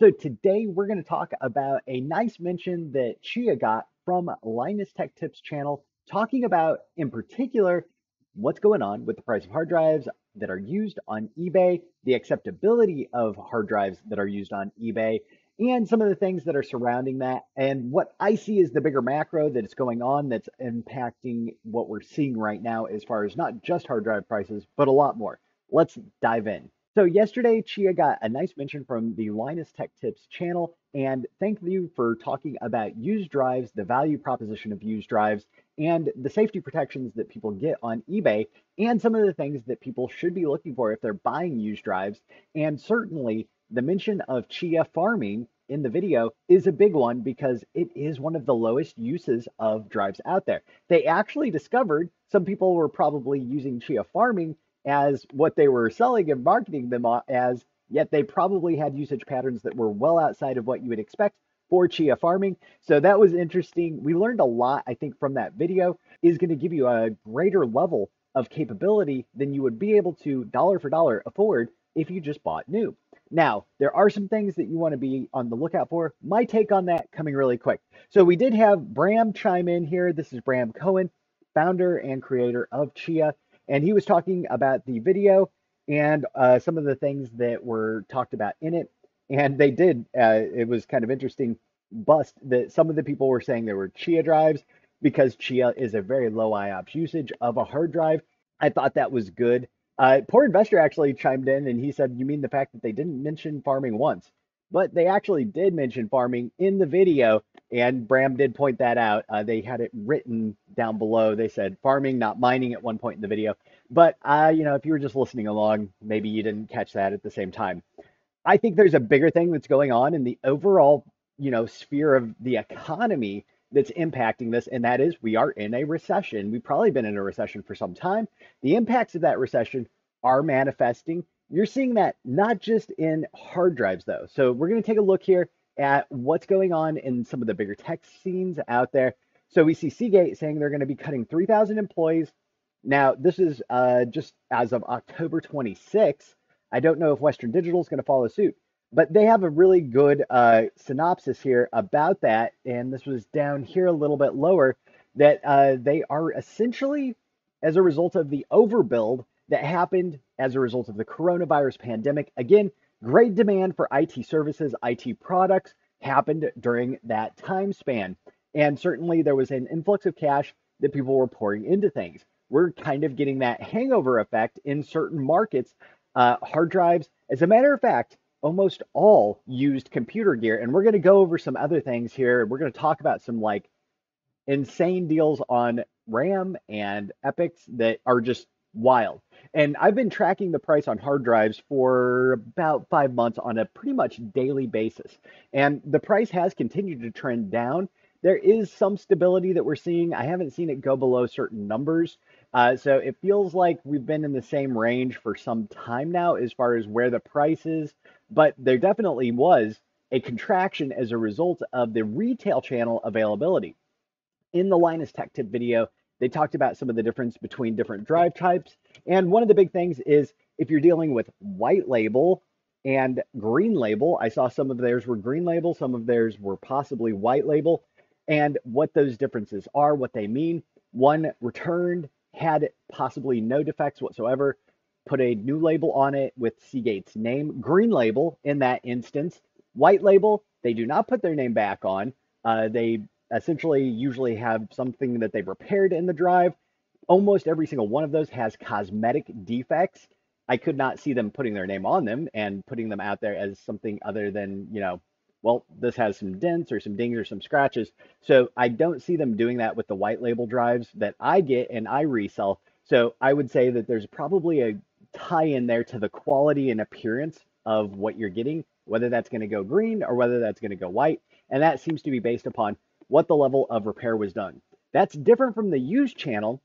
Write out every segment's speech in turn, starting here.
So today we're going to talk about a nice mention that Chia got from Linus Tech Tips channel, talking about in particular what's going on with the price of hard drives that are used on eBay, the acceptability of hard drives that are used on eBay, and some of the things that are surrounding that, and what I see is the bigger macro that is going on that's impacting what we're seeing right now as far as not just hard drive prices, but a lot more. Let's dive in. So yesterday, Chia got a nice mention from the Linus Tech Tips channel, and thank you for talking about used drives, the value proposition of used drives, and the safety protections that people get on eBay, and some of the things that people should be looking for if they're buying used drives. And certainly, the mention of Chia farming in the video is a big one because it is one of the lowest uses of drives out there. They actually discovered some people were probably using Chia farming as what they were selling and marketing them as, yet they probably had usage patterns that were well outside of what you would expect for chia farming. So that was interesting. We learned a lot, I think, from that video is going to give you a greater level of capability than you would be able to dollar for dollar afford if you just bought new. Now, there are some things that you want to be on the lookout for. My take on that coming really quick. So we did have Bram chime in here. This is Bram Cohen, founder and creator of Chia and he was talking about the video and uh, some of the things that were talked about in it. And they did. Uh, it was kind of interesting. Bust that some of the people were saying there were Chia drives because Chia is a very low IOPS usage of a hard drive. I thought that was good. Uh, poor investor actually chimed in and he said, "You mean the fact that they didn't mention farming once?" But they actually did mention farming in the video, and Bram did point that out. Uh, they had it written down below. They said farming, not mining at one point in the video. But uh, you know, if you were just listening along, maybe you didn't catch that at the same time. I think there's a bigger thing that's going on in the overall, you know, sphere of the economy that's impacting this, and that is we are in a recession. We've probably been in a recession for some time. The impacts of that recession are manifesting you're seeing that not just in hard drives, though. So we're going to take a look here at what's going on in some of the bigger tech scenes out there. So we see Seagate saying they're going to be cutting 3,000 employees. Now, this is uh, just as of October 26th. I don't know if Western Digital is going to follow suit, but they have a really good uh, synopsis here about that. And this was down here a little bit lower that uh, they are essentially, as a result of the overbuild that happened as a result of the coronavirus pandemic. Again, great demand for IT services, IT products happened during that time span. And certainly there was an influx of cash that people were pouring into things. We're kind of getting that hangover effect in certain markets. Uh, hard drives, as a matter of fact, almost all used computer gear. And we're going to go over some other things here. We're going to talk about some like insane deals on RAM and EPYCs that are just wild. And I've been tracking the price on hard drives for about five months on a pretty much daily basis. And the price has continued to trend down. There is some stability that we're seeing. I haven't seen it go below certain numbers. Uh, so it feels like we've been in the same range for some time now as far as where the price is. But there definitely was a contraction as a result of the retail channel availability. In the Linus Tech Tip video, they talked about some of the difference between different drive types. And one of the big things is if you're dealing with white label and green label, I saw some of theirs were green label, some of theirs were possibly white label, and what those differences are, what they mean. One returned, had possibly no defects whatsoever, put a new label on it with Seagate's name. Green label in that instance. White label, they do not put their name back on. Uh, they essentially usually have something that they've repaired in the drive. Almost every single one of those has cosmetic defects. I could not see them putting their name on them and putting them out there as something other than, you know, well, this has some dents or some dings or some scratches. So I don't see them doing that with the white label drives that I get and I resell. So I would say that there's probably a tie in there to the quality and appearance of what you're getting, whether that's going to go green or whether that's going to go white. And that seems to be based upon what the level of repair was done. That's different from the used channel.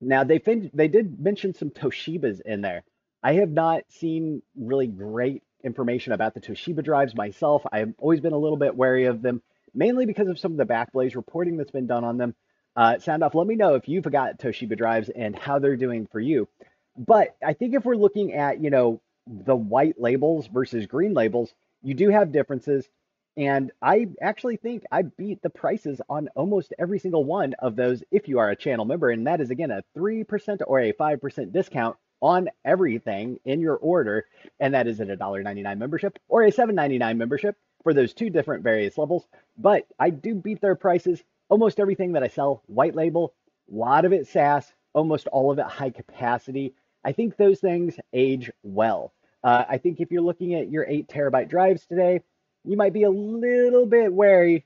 Now they fin- they did mention some Toshibas in there. I have not seen really great information about the Toshiba drives myself. I've always been a little bit wary of them, mainly because of some of the backblaze reporting that's been done on them. Uh, sound off, let me know if you've got Toshiba drives and how they're doing for you. But I think if we're looking at, you know, the white labels versus green labels, You do have differences. And I actually think I beat the prices on almost every single one of those if you are a channel member. And that is, again, a 3% or a 5% discount on everything in your order. And that is at a $1.99 membership or a $7.99 membership for those two different various levels. But I do beat their prices. Almost everything that I sell, white label, a lot of it SAS, almost all of it high capacity. I think those things age well. Uh, I think if you're looking at your eight terabyte drives today, you might be a little bit wary,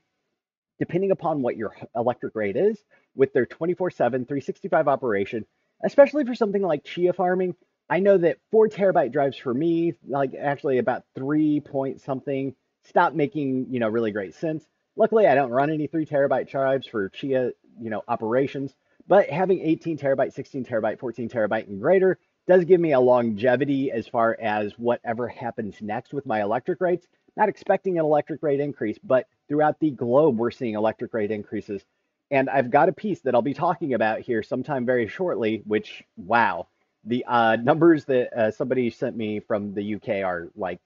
depending upon what your electric rate is, with their 24 7, 365 operation, especially for something like chia farming. I know that four terabyte drives for me, like actually about three point something, stop making, you know, really great sense. Luckily, I don't run any three terabyte drives for chia, you know, operations, but having 18 terabyte, 16 terabyte, 14 terabyte and greater does give me a longevity as far as whatever happens next with my electric rates not expecting an electric rate increase, but throughout the globe, we're seeing electric rate increases. And I've got a piece that I'll be talking about here sometime very shortly, which, wow, the uh, numbers that uh, somebody sent me from the UK are like,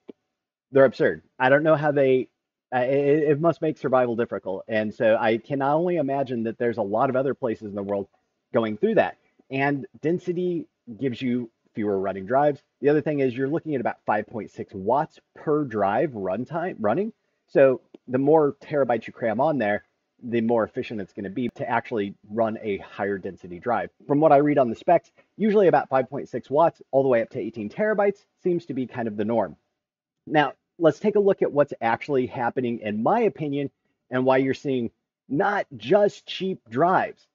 they're absurd. I don't know how they, uh, it, it must make survival difficult. And so I can only imagine that there's a lot of other places in the world going through that. And density gives you fewer running drives. The other thing is you're looking at about 5.6 watts per drive runtime running. So the more terabytes you cram on there, the more efficient it's going to be to actually run a higher density drive. From what I read on the specs, usually about 5.6 watts all the way up to 18 terabytes seems to be kind of the norm. Now, let's take a look at what's actually happening, in my opinion, and why you're seeing not just cheap drives.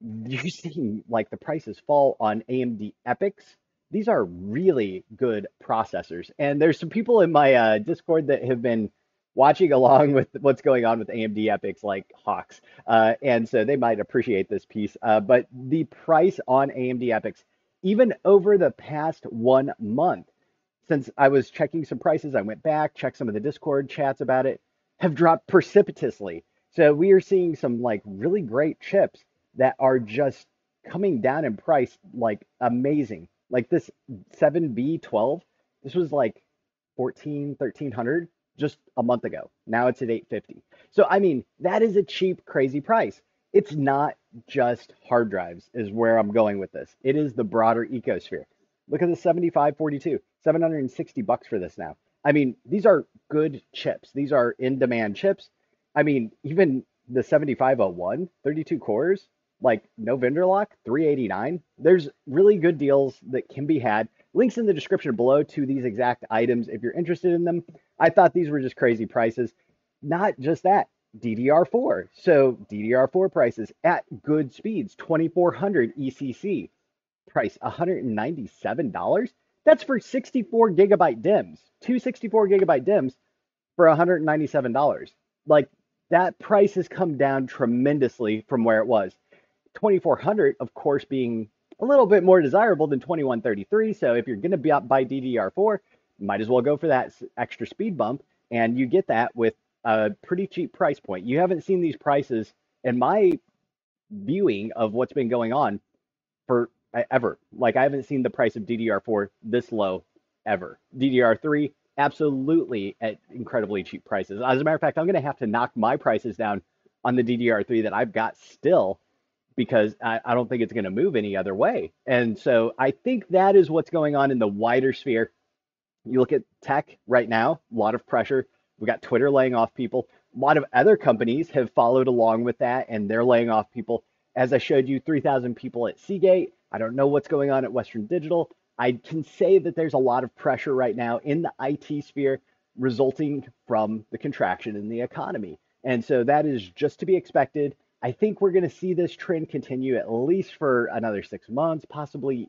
You're seeing like the prices fall on AMD EPYCs these are really good processors. And there's some people in my uh, Discord that have been watching along with what's going on with AMD EPYCs like hawks. Uh, and so they might appreciate this piece. Uh, but the price on AMD EPYCs, even over the past one month, since I was checking some prices, I went back, checked some of the Discord chats about it, have dropped precipitously. So we are seeing some like really great chips that are just coming down in price like amazing. Like this 7B12, this was like 14, 1300 just a month ago. Now it's at 850. So I mean, that is a cheap crazy price. It's not just hard drives is where I'm going with this. It is the broader ecosphere. Look at the 7542, 760 bucks for this now. I mean, these are good chips. These are in demand chips. I mean, even the 7501, 32 cores, like no vendor lock, 389. There's really good deals that can be had. Links in the description below to these exact items if you're interested in them. I thought these were just crazy prices. Not just that, DDR4. So DDR4 prices at good speeds, 2400 ECC. Price $197. That's for 64 gigabyte DIMMs. Two 64 gigabyte DIMMs for $197. Like that price has come down tremendously from where it was. 2400, of course, being a little bit more desirable than 2133. So if you're going to be up by DDR4, might as well go for that extra speed bump. And you get that with a pretty cheap price point. You haven't seen these prices in my viewing of what's been going on for ever. Like I haven't seen the price of DDR4 this low ever. DDR3 absolutely at incredibly cheap prices. As a matter of fact, I'm going to have to knock my prices down on the DDR3 that I've got still because I, I don't think it's going to move any other way. And so I think that is what's going on in the wider sphere. You look at tech right now, a lot of pressure. We got Twitter laying off people. A lot of other companies have followed along with that and they're laying off people. As I showed you, 3,000 people at Seagate. I don't know what's going on at Western Digital. I can say that there's a lot of pressure right now in the IT sphere resulting from the contraction in the economy. And so that is just to be expected. I think we're going to see this trend continue at least for another six months, possibly,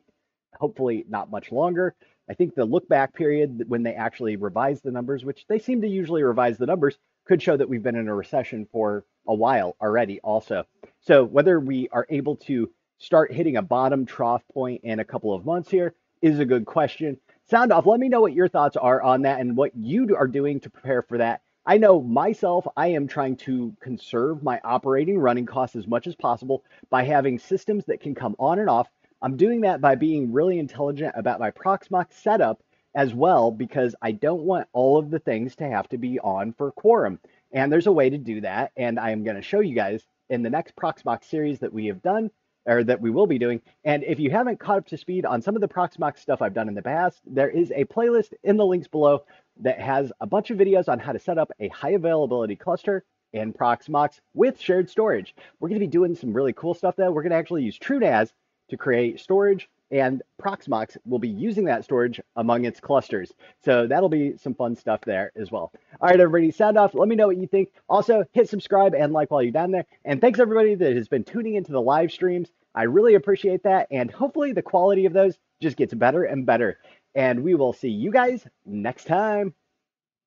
hopefully, not much longer. I think the look back period when they actually revise the numbers, which they seem to usually revise the numbers, could show that we've been in a recession for a while already, also. So, whether we are able to start hitting a bottom trough point in a couple of months here is a good question. Sound off. Let me know what your thoughts are on that and what you are doing to prepare for that. I know myself, I am trying to conserve my operating running costs as much as possible by having systems that can come on and off. I'm doing that by being really intelligent about my Proxmox setup as well because I don't want all of the things to have to be on for quorum. And there's a way to do that. And I am going to show you guys in the next Proxmox series that we have done or that we will be doing. And if you haven't caught up to speed on some of the Proxmox stuff I've done in the past, there is a playlist in the links below that has a bunch of videos on how to set up a high availability cluster in Proxmox with shared storage. We're going to be doing some really cool stuff though. We're going to actually use TrueNAS to create storage and Proxmox will be using that storage among its clusters. So that'll be some fun stuff there as well. All right, everybody, sound off. Let me know what you think. Also, hit subscribe and like while you're down there. And thanks everybody that has been tuning into the live streams. I really appreciate that. And hopefully the quality of those just gets better and better. And we will see you guys next time.